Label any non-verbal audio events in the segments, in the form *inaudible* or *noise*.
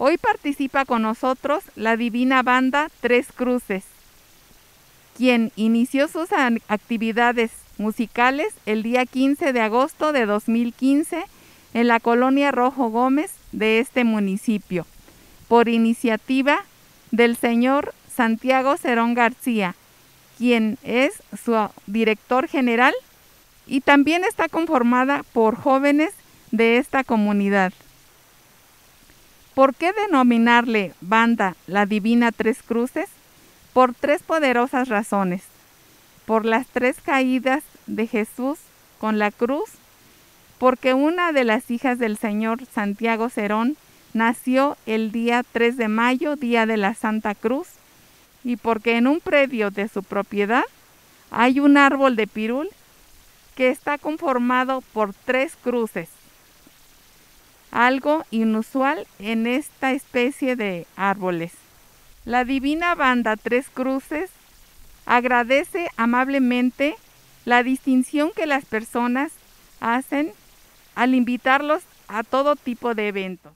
Hoy participa con nosotros la divina banda Tres Cruces, quien inició sus actividades musicales el día 15 de agosto de 2015 en la colonia Rojo Gómez de este municipio, por iniciativa del señor Santiago Cerón García, quien es su director general y también está conformada por jóvenes de esta comunidad. ¿Por qué denominarle banda la Divina Tres Cruces? Por tres poderosas razones. Por las tres caídas de Jesús con la cruz, porque una de las hijas del Señor Santiago Cerón nació el día 3 de mayo, día de la Santa Cruz, y porque en un predio de su propiedad hay un árbol de pirul que está conformado por tres cruces algo inusual en esta especie de árboles. La divina banda Tres Cruces agradece amablemente la distinción que las personas hacen al invitarlos a todo tipo de eventos.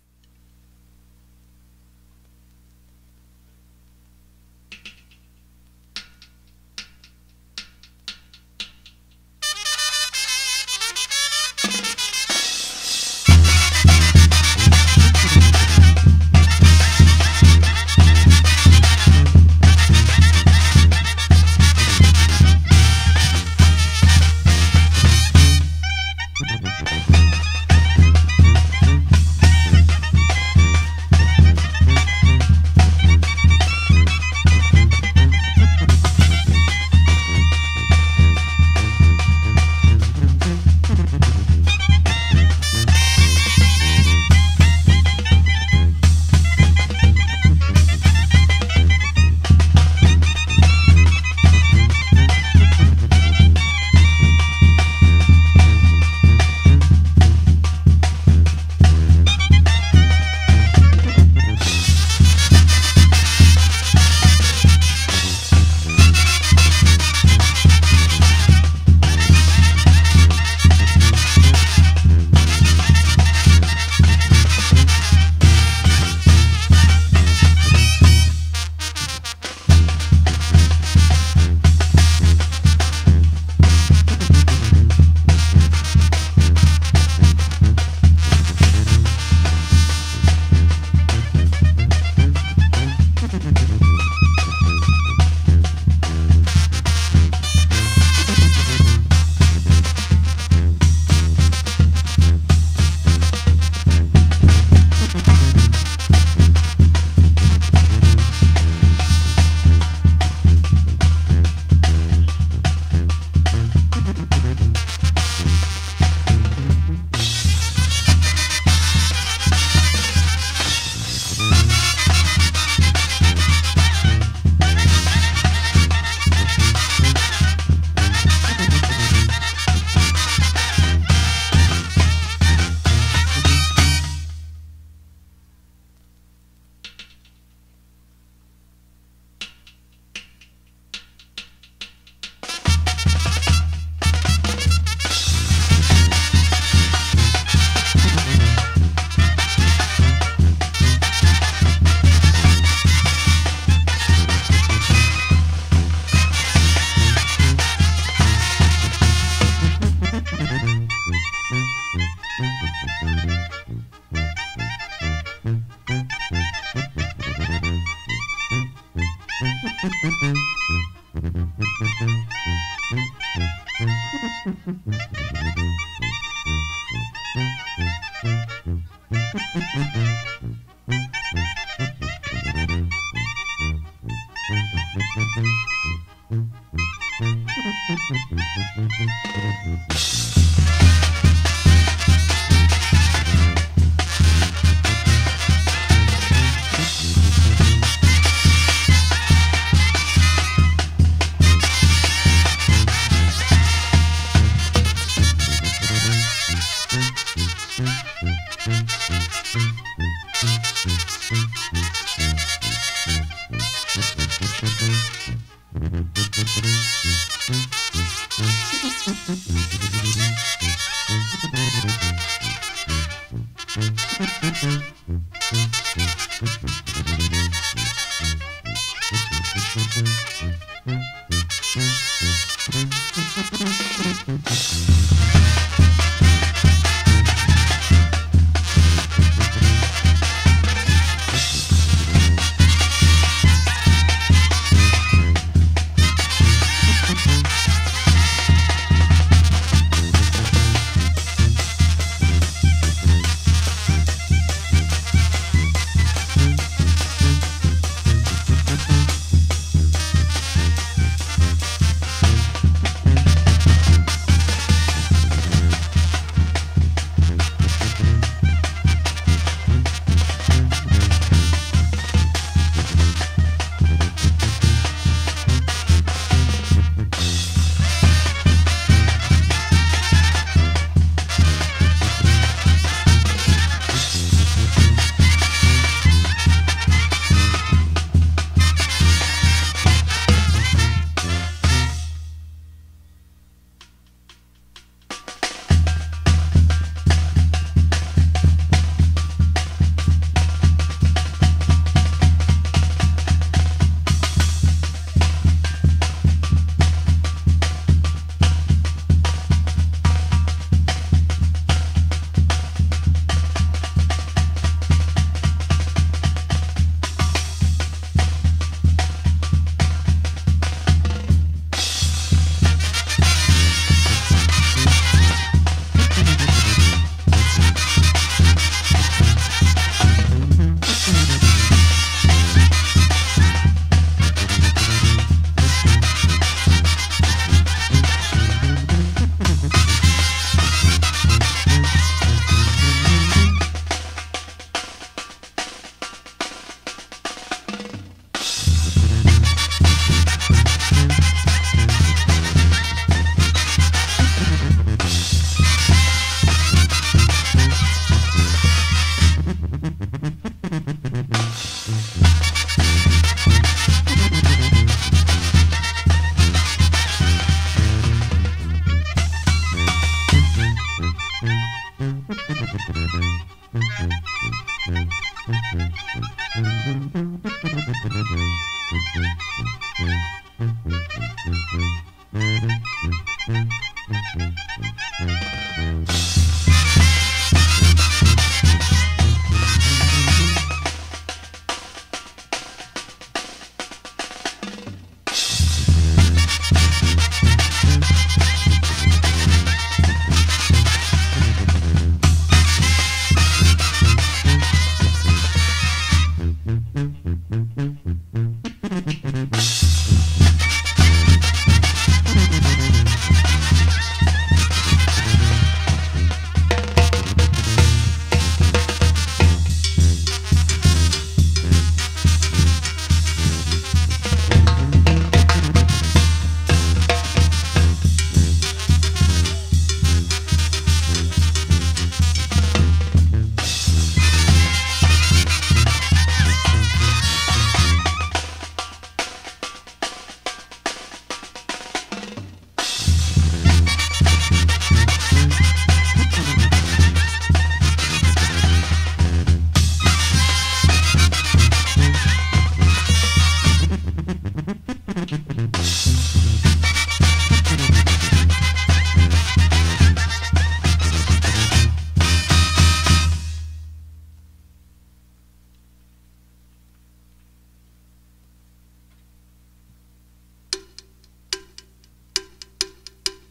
Thank you.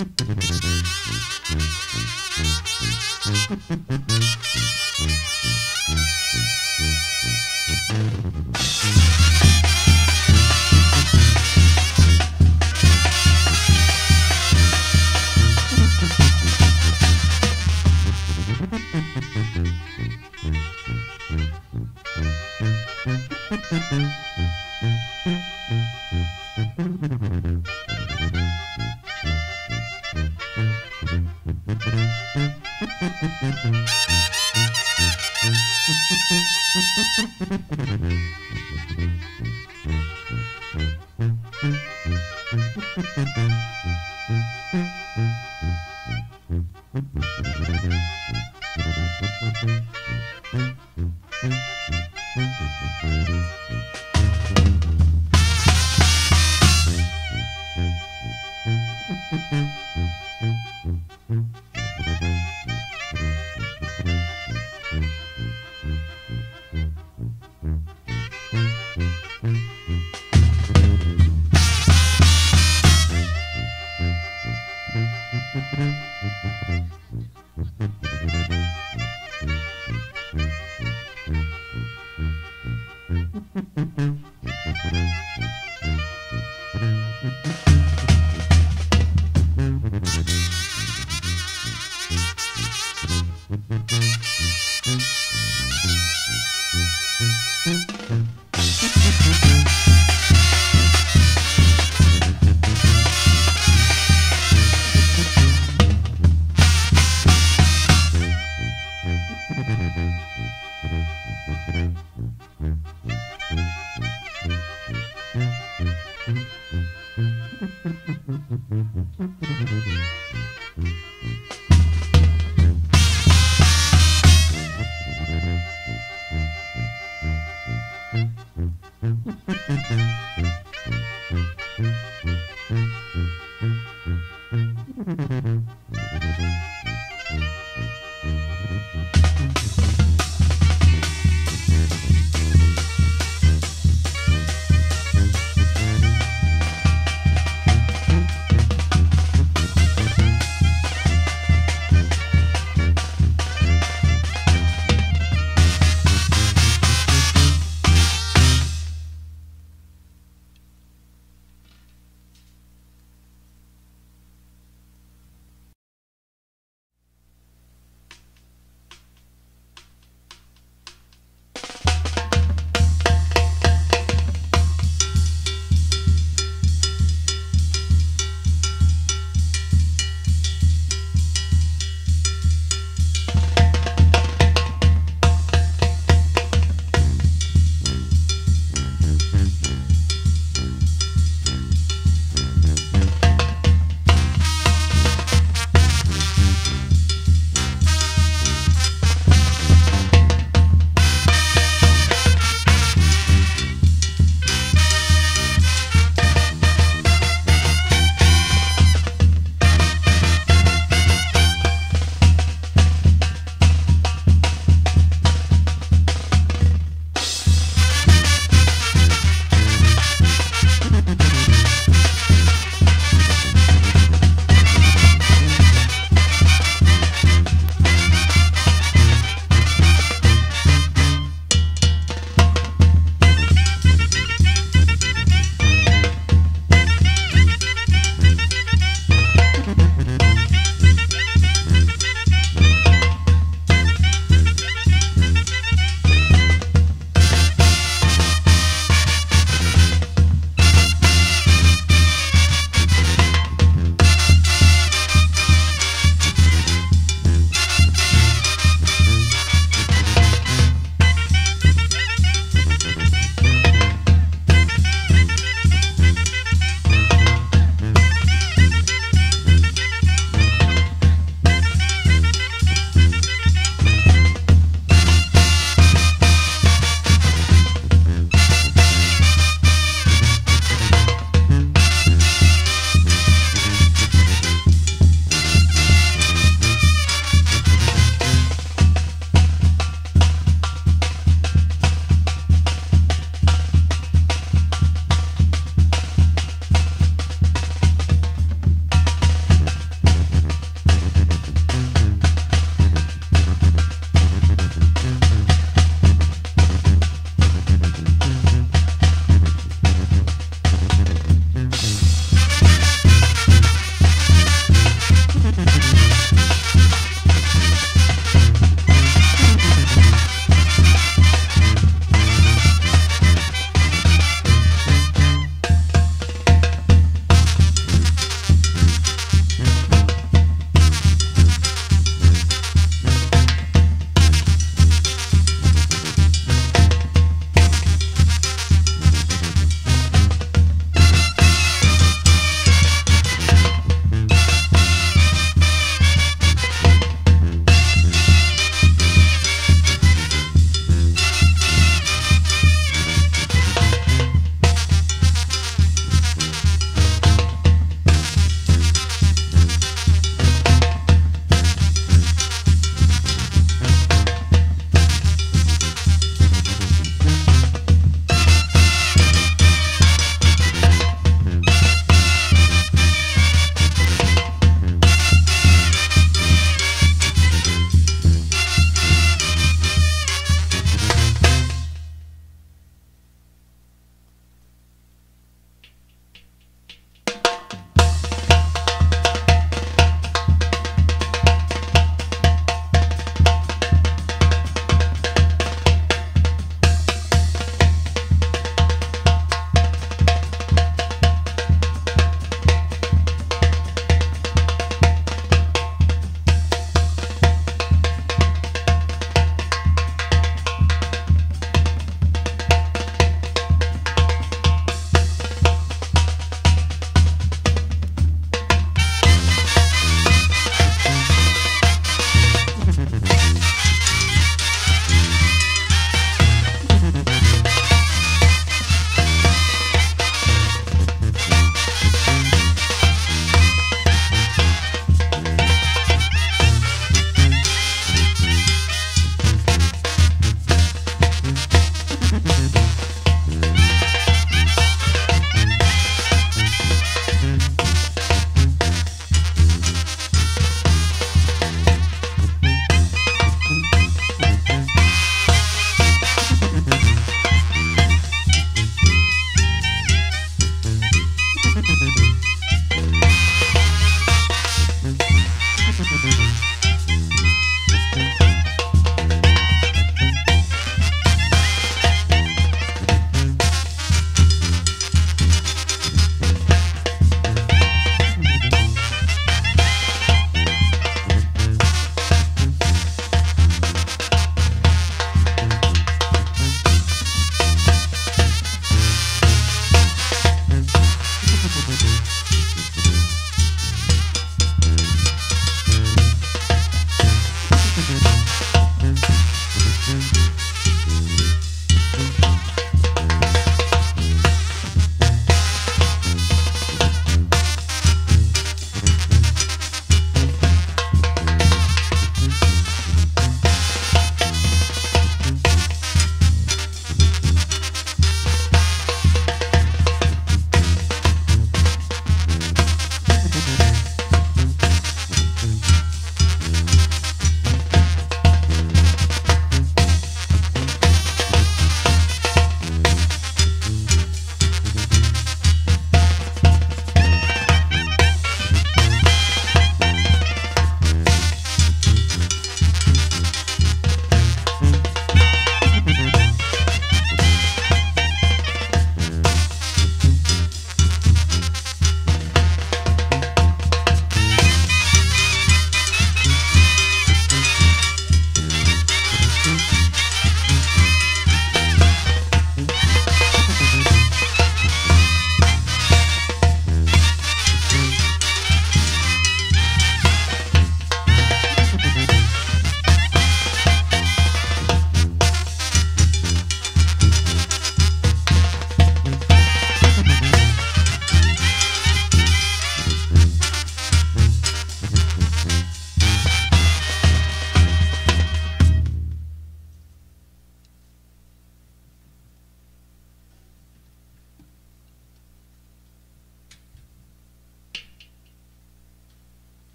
Thank *laughs* you. Mm-hmm.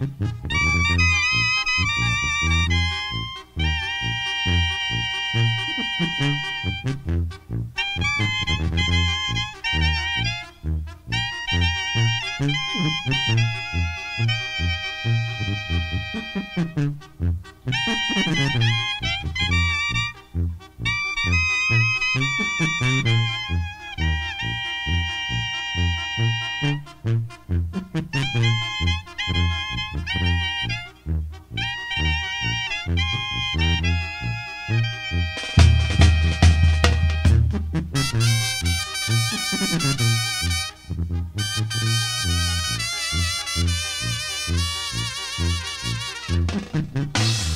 Mm-hmm. Mm-hmm.